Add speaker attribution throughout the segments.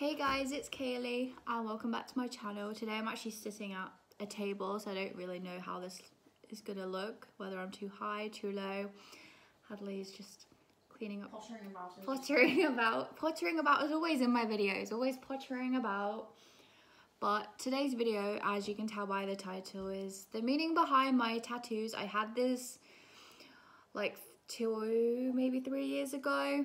Speaker 1: Hey guys, it's Kayli and welcome back to my channel. Today I'm actually sitting at a table so I don't really know how this is gonna look, whether I'm too high, too low. Hadley is just cleaning up,
Speaker 2: Pottering about
Speaker 1: pottering about, pottering about as always in my videos, always pottering about. But today's video, as you can tell by the title, is the meaning behind my tattoos. I had this like two, maybe three years ago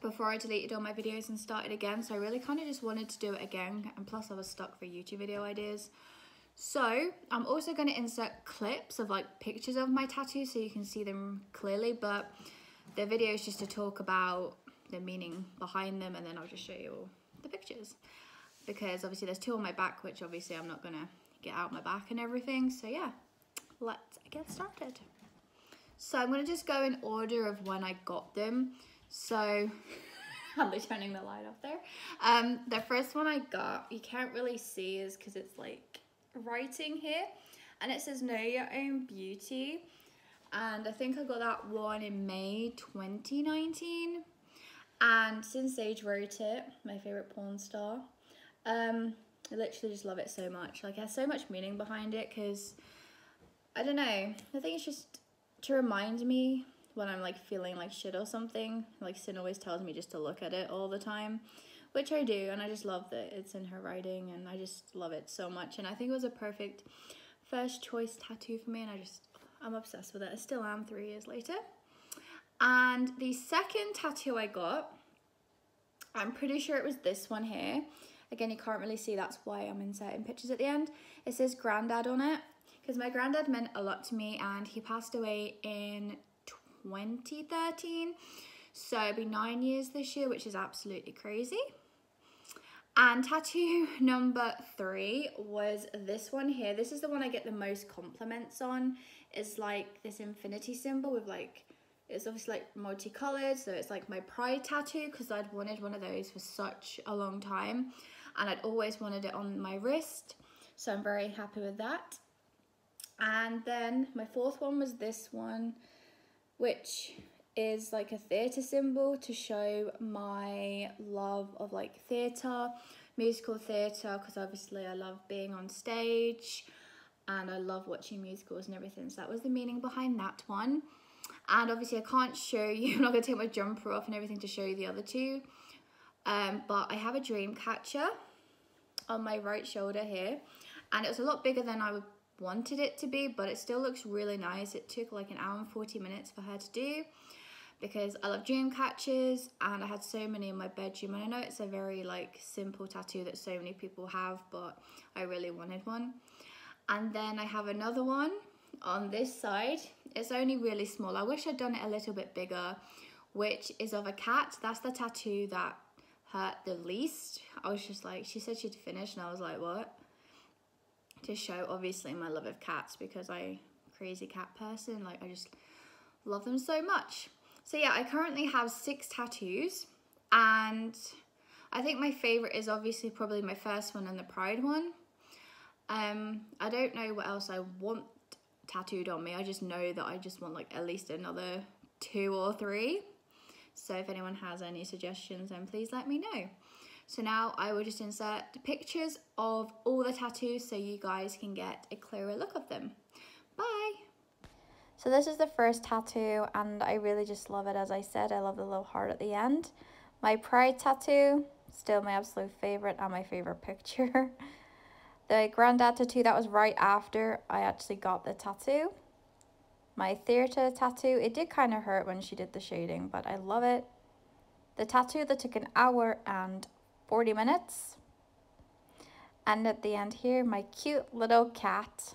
Speaker 1: before I deleted all my videos and started again. So I really kind of just wanted to do it again. And plus I was stuck for YouTube video ideas. So I'm also going to insert clips of like pictures of my tattoos so you can see them clearly. But the video is just to talk about the meaning behind them and then I'll just show you all the pictures. Because obviously there's two on my back, which obviously I'm not going to get out my back and everything. So yeah, let's get started. So I'm going to just go in order of when I got them. So, I'm turning the light off there. Um, the first one I got, you can't really see is because it's like writing here. And it says Know Your Own Beauty. And I think I got that one in May 2019. And Sinn Sage wrote it, my favourite porn star, um, I literally just love it so much. Like, it has so much meaning behind it because, I don't know, I think it's just to remind me when I'm like feeling like shit or something. Like Sinn always tells me just to look at it all the time, which I do, and I just love that it's in her writing, and I just love it so much. And I think it was a perfect first choice tattoo for me, and I just I'm obsessed with it. I still am three years later. And the second tattoo I got, I'm pretty sure it was this one here. Again, you can't really see, that's why I'm inserting pictures at the end. It says granddad on it because my granddad meant a lot to me and he passed away in 2013. So it'll be nine years this year, which is absolutely crazy. And tattoo number three was this one here. This is the one I get the most compliments on. It's like this infinity symbol with like, it's obviously like multicolored. So it's like my pride tattoo because I'd wanted one of those for such a long time. And I'd always wanted it on my wrist. So I'm very happy with that. And then my fourth one was this one which is like a theatre symbol to show my love of like theatre, musical theatre, because obviously I love being on stage and I love watching musicals and everything. So that was the meaning behind that one. And obviously I can't show you, I'm not to take my jumper off and everything to show you the other two. Um, but I have a dream catcher on my right shoulder here. And it was a lot bigger than I would wanted it to be, but it still looks really nice. It took like an hour and 40 minutes for her to do because I love dream catchers and I had so many in my bedroom. And I know it's a very like simple tattoo that so many people have but I really wanted one. And then I have another one on this side. It's only really small. I wish I'd done it a little bit bigger which is of a cat. That's the tattoo that hurt the least. I was just like she said she'd finish and I was like what to show obviously my love of cats because I crazy cat person like I just love them so much. So yeah I currently have six tattoos and I think my favorite is obviously probably my first one and the pride one. Um I don't know what else I want tattooed on me. I just know that I just want like at least another two or three. So if anyone has any suggestions then please let me know so now I will just insert pictures of all the tattoos so you guys can get a clearer look of them. Bye! So this is the first tattoo and I really just love it as I said. I love the little heart at the end. My pride tattoo, still my absolute favourite and my favourite picture. the granddad tattoo, that was right after I actually got the tattoo. My theatre tattoo, it did kind of hurt when she did the shading, but I love it. The tattoo that took an hour and 40 minutes. And at the end here, my cute little cat.